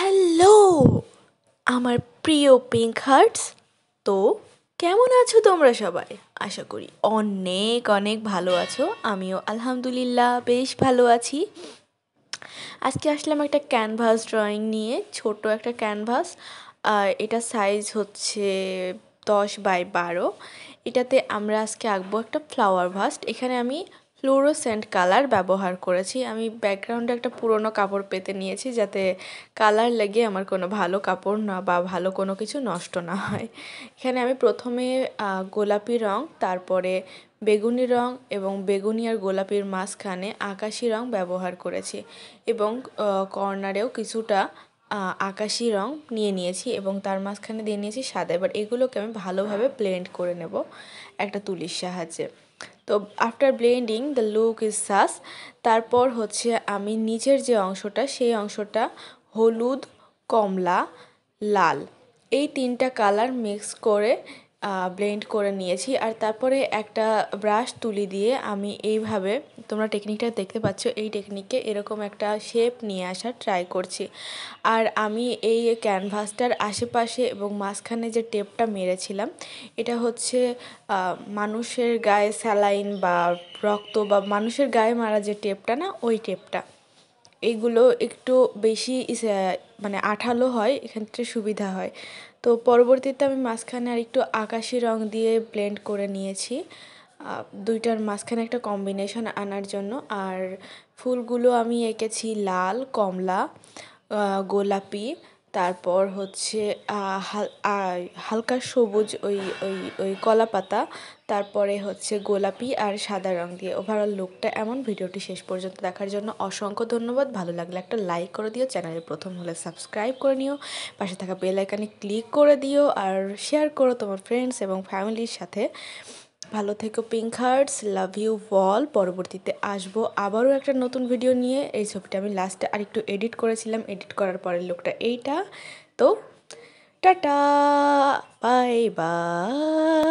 Hello, আমার প্রিয় pink hertz তো কেমন আছো তোমরা সবাই? আশা করি অনেক অনেক ভালো আছো। আমিও আলহামদুলিল্লাহ বেশ ভালো আছি। আজকে আসলাম একটা ক্যানভাস ড্রয়িং নিয়ে ছোট একটা ক্যানভাস আর এটা সাইজ হচ্ছে দশ বাই বারো। এটাতে আমরা আজকে আঁকবো একটা ফ্লাওয়ার ভাস্ট এখানে আমি ফ্লোরোসেন্ট কালার ব্যবহার করেছি। আমি ব্যাকগ্রাউন্ডে একটা পুরনো কাপড় পেতে নিয়েছি যাতে কালার লেগে আমার কোনো ভালো কাপড় না বা ভালো কোনো কিছু নষ্ট না হয়। এখানে আমি প্রথমে গোলাপি রং, তারপরে বেগুনি রং এবং বেগুনি আর গোলাপির মাঝখানে আকাশি রং ব্যবহার করেছি এবং কর্নারেও কিছুটা আকাশি রং নিয়ে নিয়েছি এবং তার মাঝখানে দিয়ে নিয়েছি সাদা। এবার এগুলোকে আমি ভালোভাবে ব্লেন্ড করে নেব একটা তুলির সাহায্যে। তো after blending the look is সাস তারপর হচ্ছে আমি নিচের যে অংশটা, সেই অংশটা হলুদ, কমলা, লাল। এই তিনটা কালার মিক্স করে ব্লেন্ড করে নিয়েছি। আর তারপরে একটা ব্রাশ তুলি দিয়ে আমি এইভাবে তোমরা টেকনিকটা দেখতে পাচ্ছ, এই টেকনিকে এরকম একটা শেপ নিয়ে আসার ট্রাই করছি। আর আমি এই ক্যানভাসটার আশেপাশে এবং মাঝখানে যে টেপটা মেরেছিলাম, এটা হচ্ছে মানুষের গায়ে স্যালাইন বা রক্ত বা মানুষের গায়ে মারা যে টেপটা না, ওই টেপটা এইগুলো একটু বেশি মানে আঠালো হয়, এক্ষেত্রে সুবিধা হয়। তো পরবর্তীতে আমি মাঝখানে আর একটু আকাশি রং দিয়ে ব্লেন্ড করে নিয়েছি। দুইটার মাঝখানে একটা কম্বিনেশন আনার জন্য। আর ফুলগুলো আমি এঁকেছি লাল, কমলা গোলাপি। তারপর হচ্ছে হালকা সবুজ ওই ওই ওই কলা পাতা। তারপরে হচ্ছে গোলাপি আর সাদা রং দিয়ে। ওভারঅল লুকটা এমন। ভিডিওটি শেষ পর্যন্ত দেখার জন্য অসংখ্য ধন্যবাদ। ভালো লাগলে একটা লাইক করে দিও। চ্যানেলে প্রথম হলে সাবস্ক্রাইব করে নিও। পাশে থাকা বেল আইকানে ক্লিক করে দিও। আর শেয়ার করো তোমার ফ্রেন্ডস এবং ফ্যামিলির সাথে। ভালো থেকো pink hearts, love you all পরবর্তীতে আসব আবারও একটা নতুন ভিডিও নিয়ে। এই ছবিটা আমি লাস্টে আরেকটু এডিট করেছিলাম। এডিট করার পরের লোকটা এইটা। তো টাটা, বাই বাই।